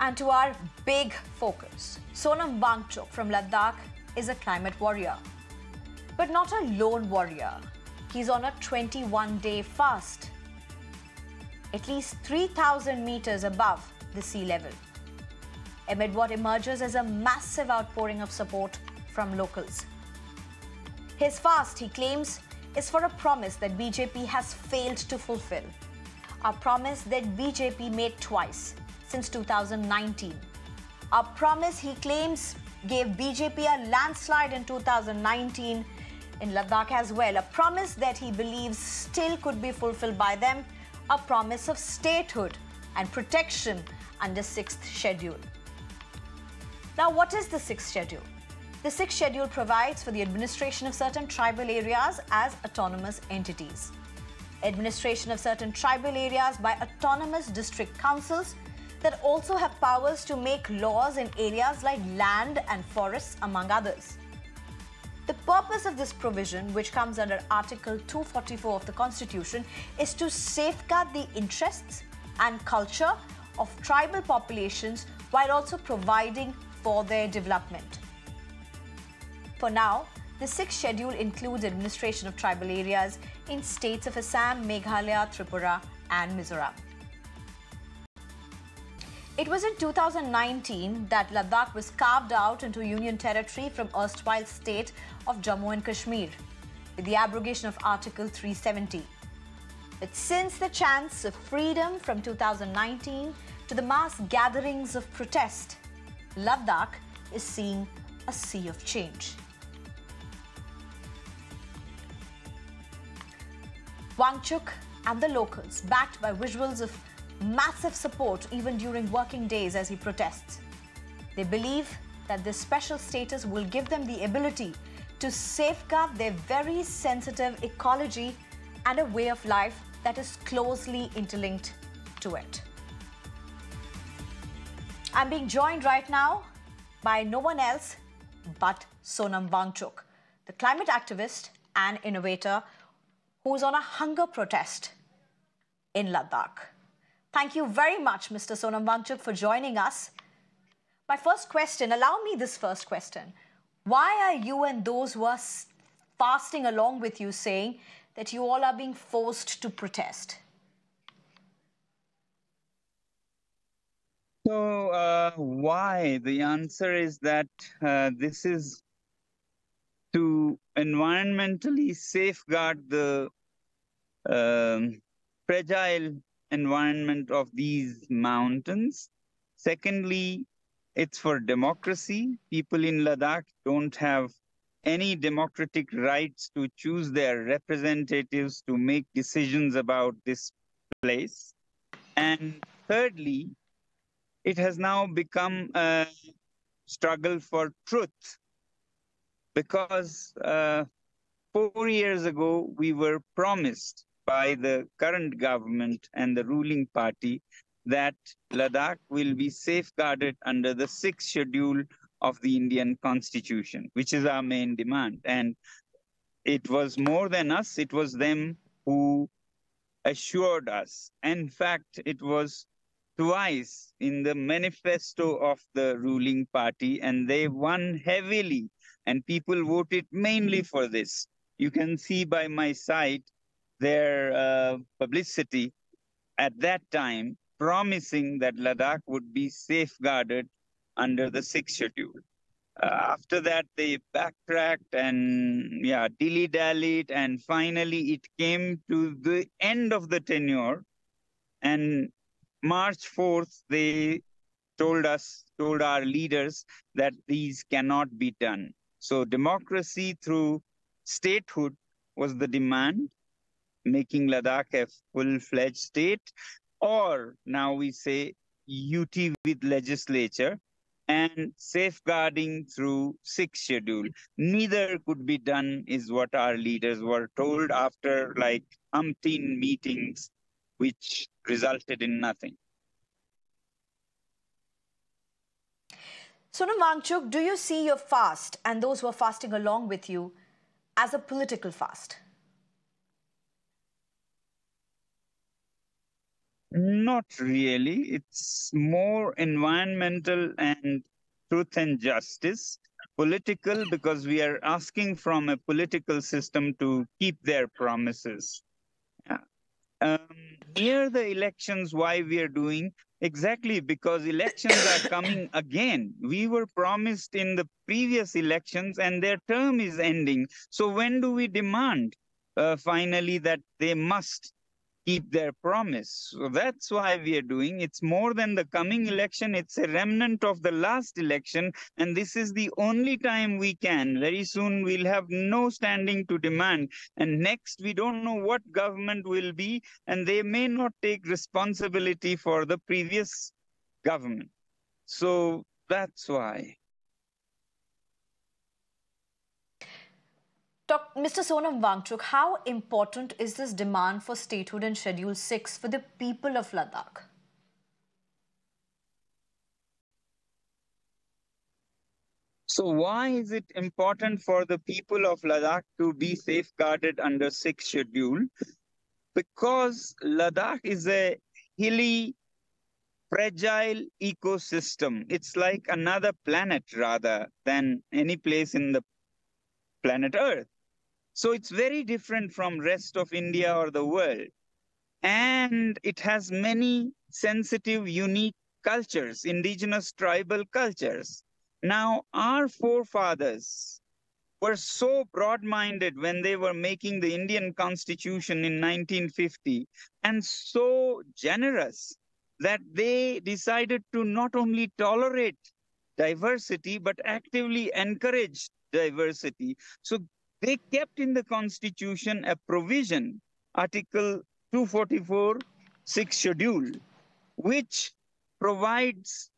And to our big focus, Sonam Wangchuk from Ladakh is a climate warrior. But not a lone warrior. He's on a 21 day fast, at least 3,000 meters above the sea level. Amid what emerges as a massive outpouring of support from locals. His fast, he claims, is for a promise that BJP has failed to fulfill. A promise that BJP made twice since 2019. A promise he claims gave BJP a landslide in 2019 in Ladakh as well. A promise that he believes still could be fulfilled by them. A promise of statehood and protection under 6th schedule. Now, what is the 6th schedule? The 6th schedule provides for the administration of certain tribal areas as autonomous entities. Administration of certain tribal areas by autonomous district councils that also have powers to make laws in areas like land and forests, among others. The purpose of this provision, which comes under Article 244 of the Constitution, is to safeguard the interests and culture of tribal populations while also providing for their development. For now, the sixth schedule includes administration of tribal areas in states of Assam, Meghalaya, Tripura, and Mizoram. It was in 2019 that Ladakh was carved out into Union territory from erstwhile state of Jammu and Kashmir with the abrogation of Article 370. But since the chance of freedom from 2019 to the mass gatherings of protest, Ladakh is seeing a sea of change. Wangchuk and the locals, backed by visuals of massive support even during working days as he protests. They believe that this special status will give them the ability to safeguard their very sensitive ecology and a way of life that is closely interlinked to it. I'm being joined right now by no one else but Sonam Wangchuk, the climate activist and innovator who's on a hunger protest in Ladakh. Thank you very much, Mr. Sonam Wangchuk, for joining us. My first question, allow me this first question. Why are you and those who are fasting along with you saying that you all are being forced to protest? So, uh, why? The answer is that uh, this is to environmentally safeguard the um, fragile environment of these mountains. Secondly, it's for democracy. People in Ladakh don't have any democratic rights to choose their representatives to make decisions about this place. And thirdly, it has now become a struggle for truth because uh, four years ago we were promised by the current government and the ruling party that Ladakh will be safeguarded under the sixth schedule of the Indian constitution, which is our main demand. And it was more than us, it was them who assured us. In fact, it was twice in the manifesto of the ruling party, and they won heavily, and people voted mainly for this. You can see by my site their uh, publicity at that time, promising that Ladakh would be safeguarded under the sixth schedule. Uh, after that, they backtracked and yeah, dilly dallied, and finally it came to the end of the tenure, and March 4th, they told us, told our leaders that these cannot be done. So democracy through statehood was the demand, making Ladakh a full-fledged state, or now we say UT with legislature and safeguarding through sixth schedule. Neither could be done is what our leaders were told after like umpteen meetings which resulted in nothing. Sonam Wangchuk, do you see your fast and those who are fasting along with you as a political fast? Not really. It's more environmental and truth and justice. Political, because we are asking from a political system to keep their promises. Um, near the elections, why we are doing exactly because elections are coming again. We were promised in the previous elections, and their term is ending. So when do we demand uh, finally that they must keep their promise. So that's why we are doing. It's more than the coming election. It's a remnant of the last election. And this is the only time we can. Very soon we'll have no standing to demand. And next, we don't know what government will be. And they may not take responsibility for the previous government. So that's why. Mr. Sonam Wangchuk, how important is this demand for statehood in Schedule 6 for the people of Ladakh? So why is it important for the people of Ladakh to be safeguarded under 6th schedule? Because Ladakh is a hilly, fragile ecosystem. It's like another planet rather than any place in the planet Earth. So it's very different from rest of India or the world. And it has many sensitive, unique cultures, indigenous tribal cultures. Now, our forefathers were so broad-minded when they were making the Indian Constitution in 1950 and so generous that they decided to not only tolerate diversity, but actively encourage diversity. So they kept in the Constitution a provision, Article 244, 6 schedule, which provides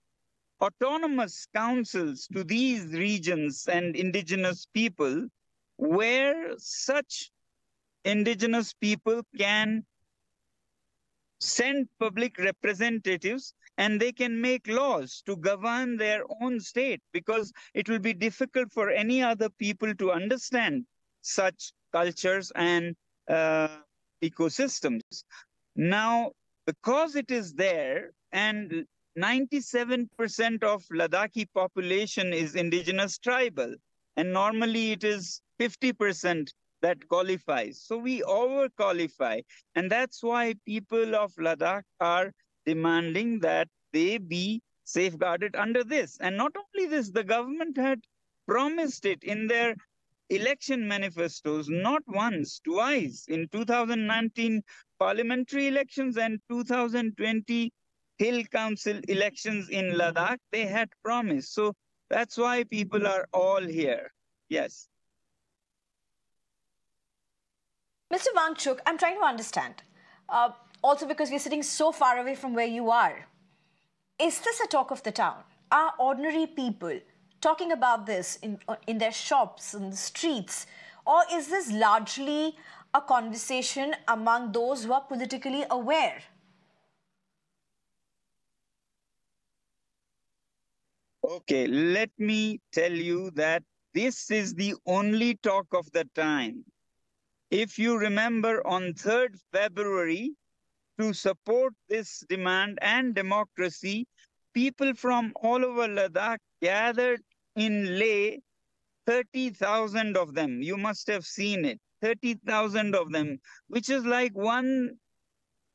autonomous councils to these regions and indigenous people where such indigenous people can send public representatives and they can make laws to govern their own state because it will be difficult for any other people to understand such cultures and uh, ecosystems. Now, because it is there and 97% of Ladakhi population is indigenous tribal, and normally it is 50% that qualifies. So we over qualify. And that's why people of Ladakh are demanding that they be safeguarded under this. And not only this, the government had promised it in their election manifestos, not once, twice, in 2019 parliamentary elections and 2020 Hill Council elections in Ladakh, they had promised. So that's why people are all here. Yes. Mr. Wangchuk, I'm trying to understand. Uh, also because we're sitting so far away from where you are. Is this a talk of the town? Are ordinary people talking about this in, in their shops, in the streets? Or is this largely a conversation among those who are politically aware? Okay, let me tell you that this is the only talk of the time. If you remember on 3rd February, to support this demand and democracy, people from all over Ladakh gathered in Leh, 30,000 of them. You must have seen it. 30,000 of them, which is like one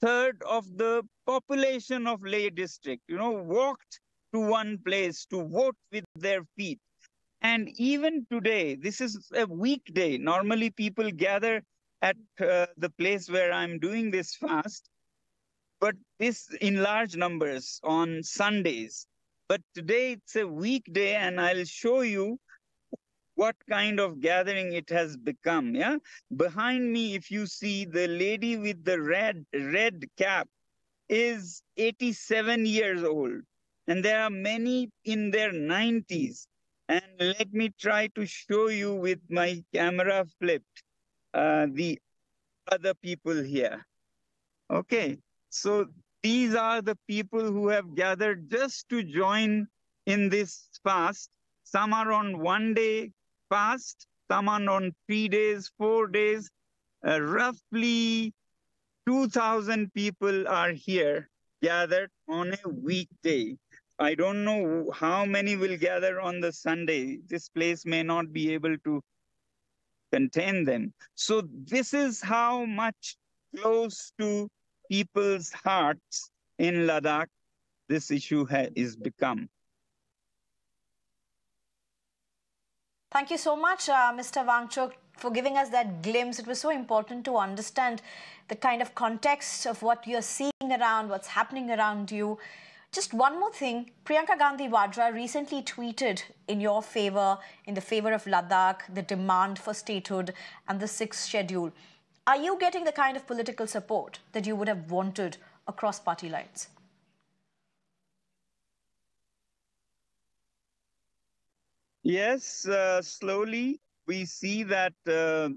third of the population of Leh district, you know, walked to one place to vote with their feet. And even today, this is a weekday. Normally, people gather at uh, the place where I'm doing this fast, but this in large numbers on Sundays. But today it's a weekday, and I'll show you what kind of gathering it has become. Yeah, behind me, if you see the lady with the red red cap, is 87 years old, and there are many in their 90s. And let me try to show you with my camera flipped uh, the other people here. Okay, so these are the people who have gathered just to join in this fast. Some are on one day fast, some are on three days, four days. Uh, roughly 2,000 people are here gathered on a weekday. I don't know how many will gather on the Sunday. This place may not be able to contain them. So this is how much close to people's hearts in Ladakh this issue is become. Thank you so much, uh, Mr. Wangchuk, for giving us that glimpse. It was so important to understand the kind of context of what you're seeing around, what's happening around you. Just one more thing. Priyanka Gandhi Vadra recently tweeted in your favor, in the favor of Ladakh, the demand for statehood and the sixth schedule. Are you getting the kind of political support that you would have wanted across party lines? Yes, uh, slowly we see that uh,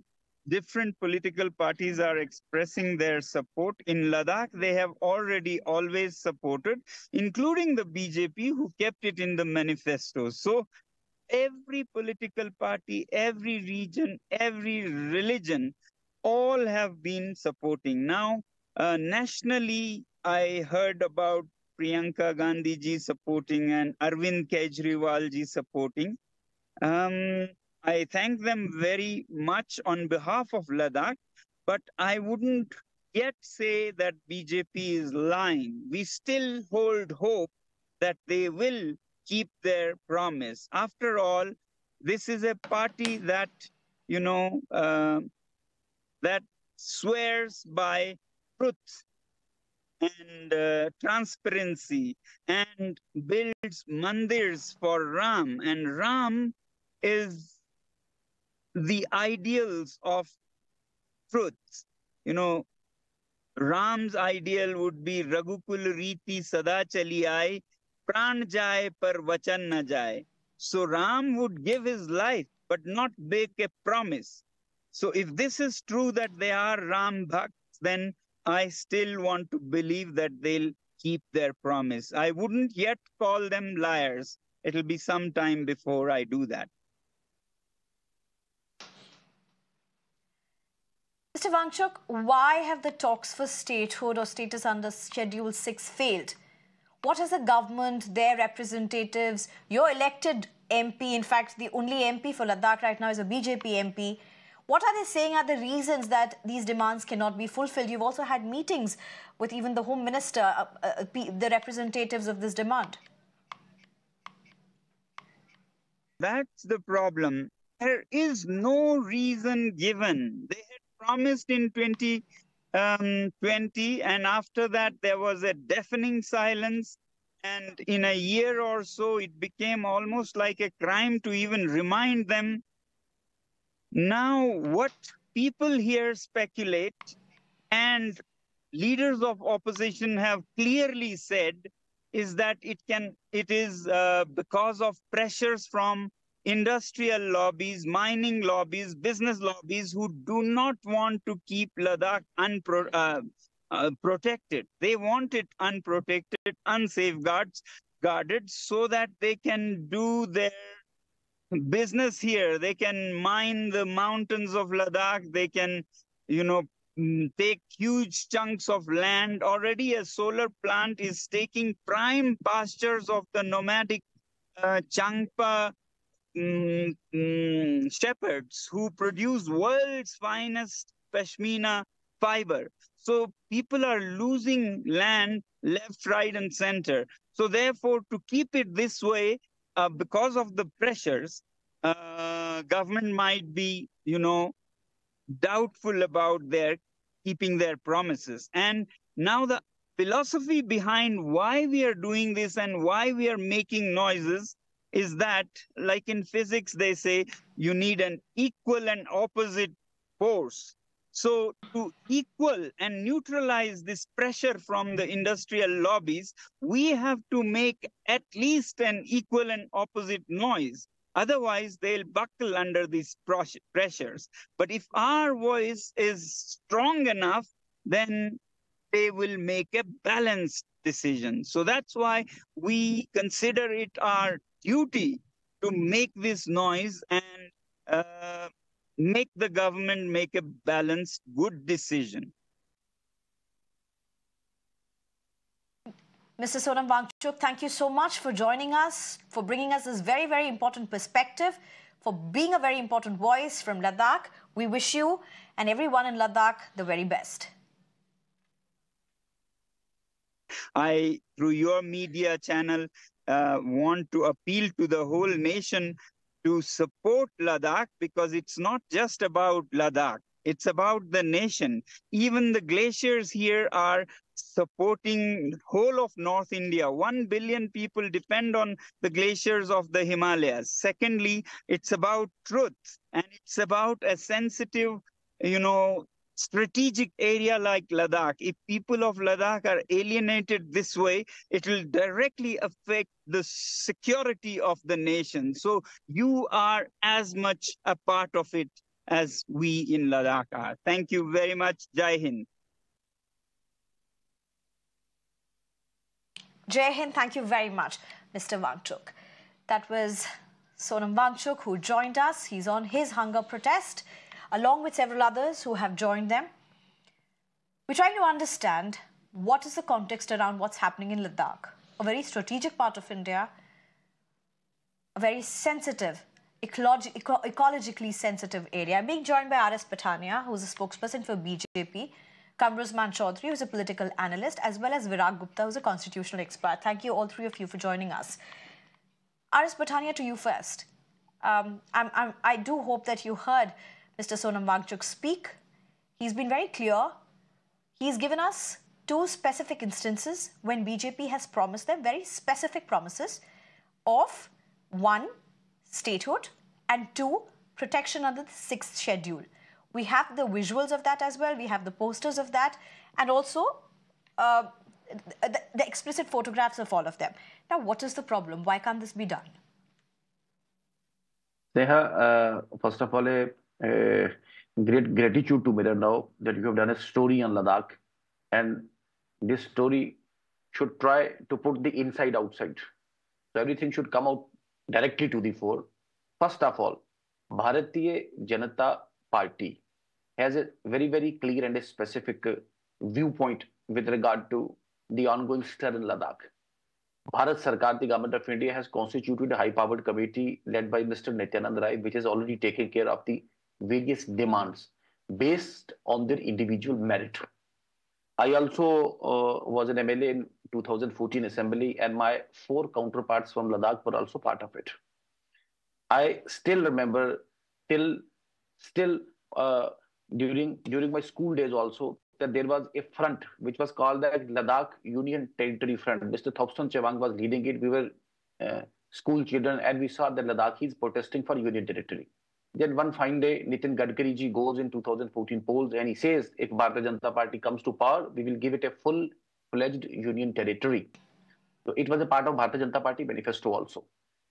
different political parties are expressing their support. In Ladakh, they have already always supported, including the BJP, who kept it in the manifesto. So every political party, every region, every religion, all have been supporting. Now, uh, nationally, I heard about Priyanka Gandhi ji supporting and Arvind Kejriwal ji supporting. Um, I thank them very much on behalf of Ladakh, but I wouldn't yet say that BJP is lying. We still hold hope that they will keep their promise. After all, this is a party that, you know, uh, that swears by truth and uh, transparency and builds mandirs for Ram. And Ram is the ideals of truth. You know, Ram's ideal would be Raghukul Riti Sada Chali Aaye, Pran Jaye Par Vachan Na Jaye. So Ram would give his life, but not make a promise. So if this is true that they are Ram Bhakts, then I still want to believe that they'll keep their promise. I wouldn't yet call them liars. It'll be some time before I do that. Mr. Wangchuk, why have the talks for statehood or status under Schedule 6 failed? What has the government, their representatives, your elected MP, in fact, the only MP for Ladakh right now is a BJP MP, what are they saying are the reasons that these demands cannot be fulfilled? You've also had meetings with even the Home Minister, uh, uh, the representatives of this demand. That's the problem. There is no reason given. They had promised in 2020, um, and after that, there was a deafening silence. And in a year or so, it became almost like a crime to even remind them. Now, what people here speculate, and leaders of opposition have clearly said, is that it can it is uh, because of pressures from industrial lobbies, mining lobbies, business lobbies who do not want to keep Ladakh unpro- uh, uh, protected. They want it unprotected, unsafeguarded, guarded, so that they can do their business here. They can mine the mountains of Ladakh. They can, you know, mm, take huge chunks of land. Already a solar plant is taking prime pastures of the nomadic uh, Changpa mm, mm, shepherds who produce world's finest pashmina fiber. So people are losing land left, right, and center. So therefore, to keep it this way, uh, because of the pressures, uh, government might be, you know, doubtful about their keeping their promises. And now the philosophy behind why we are doing this and why we are making noises is that, like in physics, they say you need an equal and opposite force. So to equal and neutralize this pressure from the industrial lobbies, we have to make at least an equal and opposite noise. Otherwise, they'll buckle under these pressures. But if our voice is strong enough, then they will make a balanced decision. So that's why we consider it our duty to make this noise and uh, make the government make a balanced, good decision. Mr. Sonam Wangchuk, thank you so much for joining us, for bringing us this very, very important perspective, for being a very important voice from Ladakh. We wish you and everyone in Ladakh the very best. I, through your media channel, uh, want to appeal to the whole nation to support Ladakh because it's not just about Ladakh. It's about the nation. Even the glaciers here are supporting whole of North India. One billion people depend on the glaciers of the Himalayas. Secondly, it's about truth and it's about a sensitive, you know, strategic area like Ladakh. If people of Ladakh are alienated this way, it will directly affect the security of the nation. So you are as much a part of it as we in Ladakh are. Thank you very much. Jai Hind. Jai Hind, thank you very much, Mr. Wangchuk. That was Sonam Wangchuk who joined us. He's on his hunger protest along with several others who have joined them. We're trying to understand what is the context around what's happening in Ladakh, a very strategic part of India, a very sensitive, eco ecologically sensitive area. I'm being joined by R.S. Pathania, who's a spokesperson for BJP, Kamruzman Chaudhary, who's a political analyst, as well as Virag Gupta, who's a constitutional expert. Thank you, all three of you, for joining us. R.S. Pathania, to you first. Um, I'm, I'm, I do hope that you heard Mr. Sonam Wangchuk speak. He's been very clear. He's given us two specific instances when BJP has promised them very specific promises of one, statehood, and two, protection under the sixth schedule. We have the visuals of that as well. We have the posters of that, and also uh, the, the explicit photographs of all of them. Now, what is the problem? Why can't this be done? Neha, uh, first of all, a uh, great gratitude to Mirror now that you have done a story on Ladakh, and this story should try to put the inside outside. So everything should come out directly to the fore. First of all, Bharatiya Janata Party has a very, very clear and a specific uh, viewpoint with regard to the ongoing stir in Ladakh. Bharat Sarkar, the government of India, has constituted a high-powered committee led by Mr. Nityanand Rai, which has already taken care of the various demands based on their individual merit. I also uh, was an MLA in 2014 assembly and my four counterparts from Ladakh were also part of it. I still remember till still uh, during during my school days also that there was a front which was called the Ladakh Union Territory Front. Mr. Thupstan Chhewang was leading it. We were uh, school children and we saw the Ladakhis protesting for Union Territory. Then one fine day, Nitin Gadkari ji goes in 2014 polls and he says, if Bharatiya Janata Party comes to power, we will give it a full-fledged union territory. So it was a part of Bharatiya Janata Party manifesto also.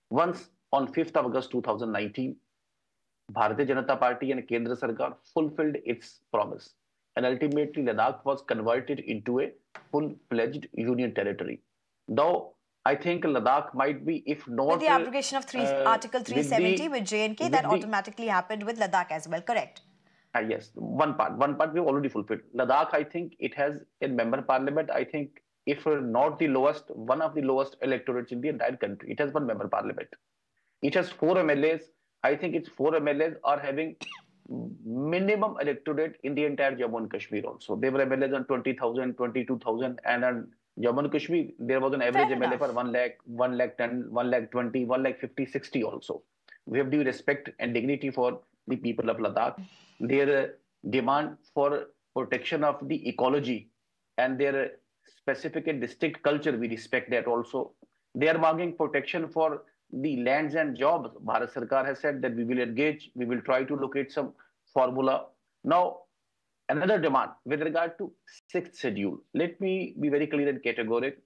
Once on 5th of August 2019, Bharatiya Janata Party and Kendra Sarkar fulfilled its promise. And ultimately, Ladakh was converted into a full-fledged union territory. Though I think Ladakh might be, if not... With the abrogation of three, uh, Article 370 with, the, with J&K, that automatically happened with Ladakh as well, correct? Uh, yes, one part. One part we've already fulfilled. Ladakh, I think it has a member parliament. I think if not the lowest, one of the lowest electorates in the entire country. It has one member parliament. It has four MLAs. I think its four MLAs are having minimum electorate in the entire Jammu and Kashmir also. They were MLAs on 20,000, 22,000 and on Jammu and Kashmir, there was an average Fair MLA enough. for 1 lakh, 1 lakh 10, 1 lakh 20, 1 lakh 50, 60 also. We have due respect and dignity for the people of Ladakh. Their demand for protection of the ecology and their specific and distinct culture, we respect that also. They are marking protection for the lands and jobs. Bharat Sarkar has said that we will engage, we will try to locate some formula. Now, another demand with regard to sixth schedule. Let me be very clear and categorical.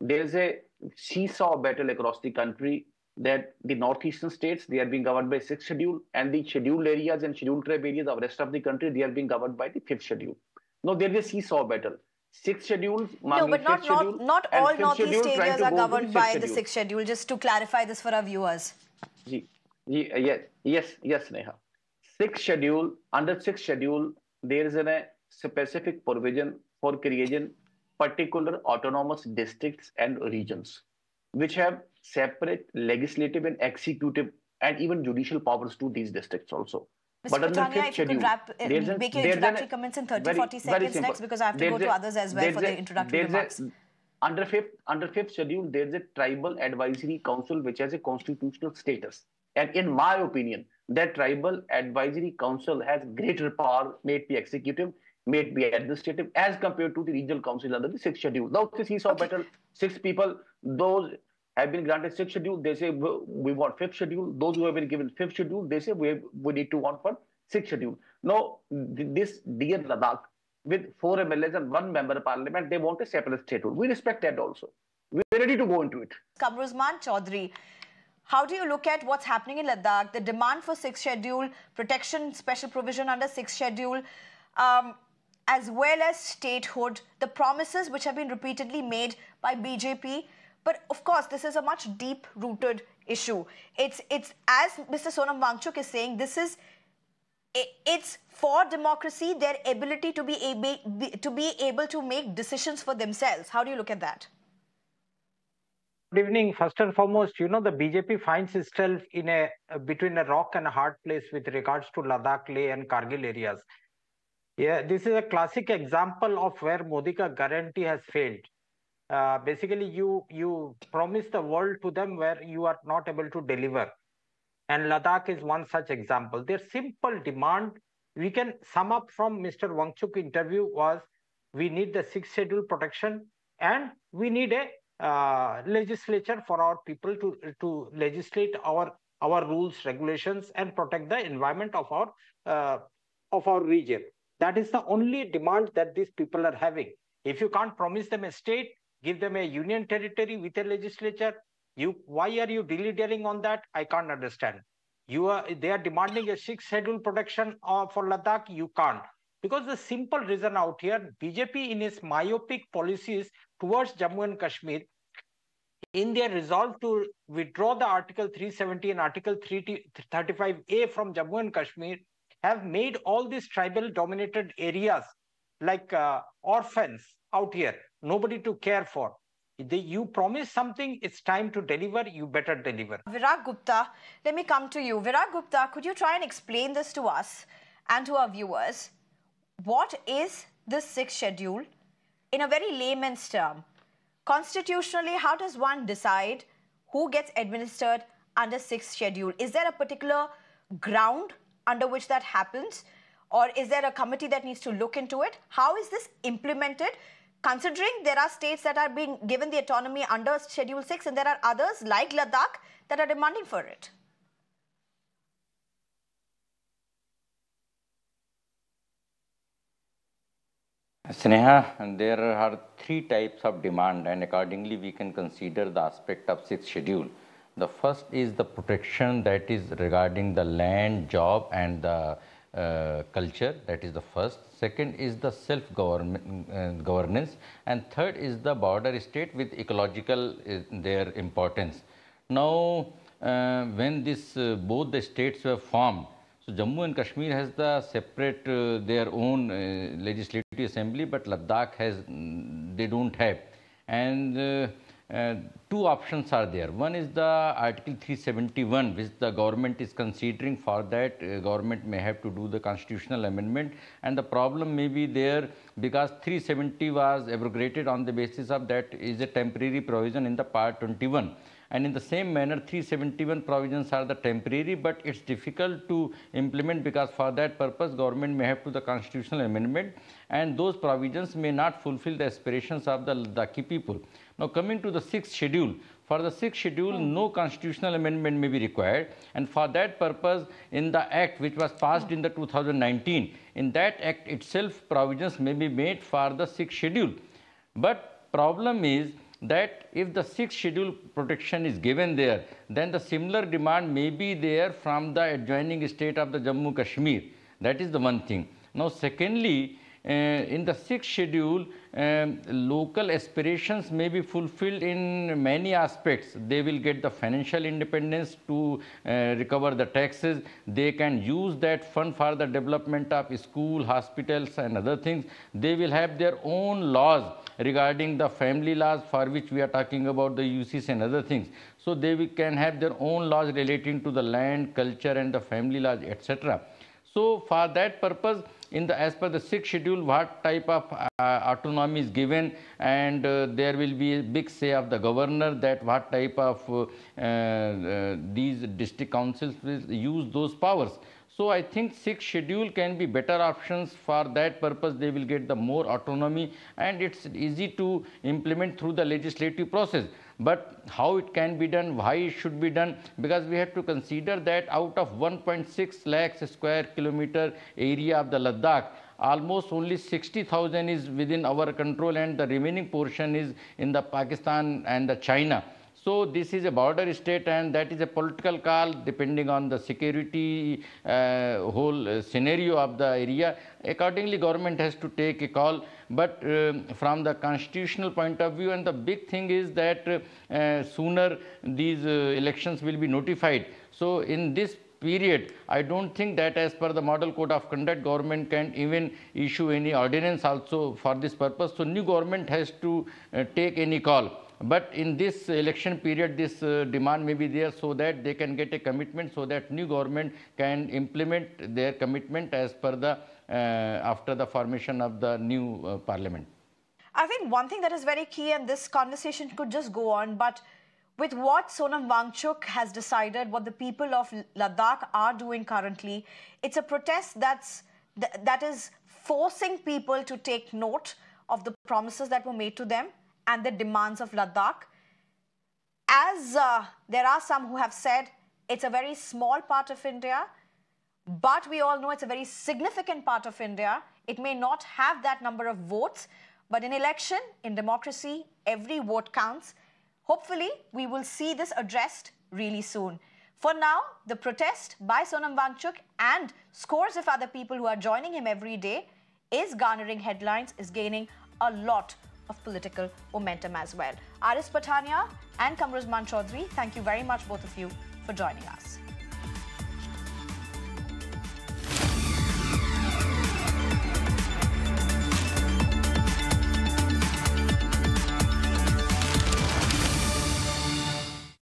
There is a seesaw battle across the country that the northeastern states they are being governed by sixth schedule, and the scheduled areas and scheduled tribe areas of rest of the country they are being governed by the fifth schedule. Now there is a seesaw battle. Six schedules. No, but not not, not all northeast areas are governed by schedule. the sixth schedule. Just to clarify this for our viewers. yes, yes, yes, Neha. Sixth schedule under sixth schedule there is a specific provision for creation particular autonomous districts and regions, which have separate legislative and executive and even judicial powers to these districts also. Mr. But Pathania, if you could wrap, uh, make your introductory an, comments in 30, very, 40 seconds next because I have to there's go to others as well for a, the introductory remarks. A, under fifth, under fifth schedule, there is a tribal advisory council which has a constitutional status. And in my opinion, that tribal advisory council has greater power, may it be executive, may it be administrative, as compared to the regional council under the sixth schedule. Now, this is okay. better six people, those have been granted sixth schedule, they say we want fifth schedule. Those who have been given fifth schedule, they say we, have, we need to want for sixth schedule. Now, this dear Ladakh, with four MLAs and one member of parliament, they want a separate statehood. We respect that also. We're ready to go into it. Kamruzman Chaudhary, how do you look at what's happening in Ladakh, the demand for sixth schedule, protection special provision under sixth schedule, um, as well as statehood, the promises which have been repeatedly made by BJP but of course, this is a much deep-rooted issue. It's, it's as Mr. Sonam Wangchuk is saying, this is it's for democracy, their ability to be able to be able to make decisions for themselves. How do you look at that? Good evening. First and foremost, you know the BJP finds itself in a between a rock and a hard place with regards to Ladakh, Leh, and Kargil areas. Yeah, this is a classic example of where Modi ka guarantee has failed. Uh, basically you you promise the world to them where you are not able to deliver and ladakh is one such example their simple demand we can sum up from mr wangchuk interview was we need the six schedule protection and we need a uh, legislature for our people to to legislate our our rules regulations and protect the environment of our uh, of our region that is the only demand that these people are having if you can't promise them a state give them a union territory with a legislature. You, why are you dilly on that? I can't understand. You are, they are demanding a six schedule protection uh, for Ladakh. You can't. Because the simple reason out here, BJP in its myopic policies towards Jammu and Kashmir, in their resolve to withdraw the Article 370 and Article 335A from Jammu and Kashmir, have made all these tribal dominated areas like uh, orphans out here nobody to care for. you promise something, it's time to deliver, you better deliver. Virag Gupta, let me come to you. Virag Gupta, could you try and explain this to us and to our viewers? What is the sixth schedule in a very layman's term? Constitutionally, how does one decide who gets administered under sixth schedule? Is there a particular ground under which that happens? Or is there a committee that needs to look into it? How is this implemented? considering there are states that are being given the autonomy under Schedule 6 and there are others like Ladakh that are demanding for it? Sneha, there are three types of demand and accordingly we can consider the aspect of sixth schedule. The first is the protection that is regarding the land, job and the uh, culture. That is the first. Second is the self uh, governance. And third is the border state with ecological uh, their importance. Now uh, when this uh, both the states were formed so jammu and kashmir has the separate their own legislative assembly but ladakh has mm, they don't have and uh, two options are there. One is the Article 371, which the government is considering. For that, uh, government may have to do the constitutional amendment, and the problem may be there because 370 was abrogated on the basis of that is a temporary provision in the Part 21. And in the same manner, 371 provisions are the temporary, but it's difficult to implement because for that purpose, government may have to the constitutional amendment, and those provisions may not fulfill the aspirations of the Ladakhi people. Now coming to the sixth schedule, for the sixth schedule, mm. no constitutional amendment may be required. And for that purpose, in the act which was passed in the 2019, in that act itself, provisions may be made for the sixth schedule. But problem is that if the sixth schedule protection is given there, then the similar demand may be there from the adjoining state of the Jammu Kashmir. That is the one thing. Now, secondly, in the sixth schedule, um, local aspirations may be fulfilled in many aspects. They will get the financial independence to uh, recover the taxes. They can use that fund for the development of school, hospitals and other things. They will have their own laws regarding the family laws for which we are talking about the UCC and other things. So they can have their own laws relating to the land, culture and the family laws, etc. So for that purpose, in the as per the sixth schedule what type of uh, autonomy is given and uh, there will be a big say of the governor that what type of uh, uh these district councils will use those powers so I think sixth schedule can be better options for that purpose. They will get the more autonomy and it's easy to implement through the legislative process. But how it can be done, why it should be done, because we have to consider that out of 1.6 lakhs square kilometer area of the Ladakh, almost only 60,000 is within our control and the remaining portion is in the Pakistan and the China. So this is a border state and that is a political call depending on the security uh, whole uh, scenario of the area. Accordingly, government has to take a call. But uh, from the constitutional point of view and the big thing is that uh, sooner these uh, elections will be notified. So in this period, I don't think that as per the model code of conduct, government can even issue any ordinance also for this purpose. So new government has to uh, take any call. But in this election period, this uh, demand may be there so that they can get a commitment so that new government can implement their commitment as per the, uh, after the formation of the new uh, parliament. I think one thing that is very key, and this conversation could just go on, but with what Sonam Wangchuk has decided, what the people of Ladakh are doing currently, it's a protest that's th that is forcing people to take note of the promises that were made to them and the demands of Ladakh. As uh, there are some who have said it's a very small part of India, but we all know it's a very significant part of India. It may not have that number of votes, but in election, in democracy, every vote counts. Hopefully, we will see this addressed really soon. For now, the protest by Sonam Wangchuk and scores of other people who are joining him every day is garnering headlines, is gaining a lot of political momentum as well. R.S. Pathania and Kamruzman Chaudhary, thank you very much, both of you, for joining us.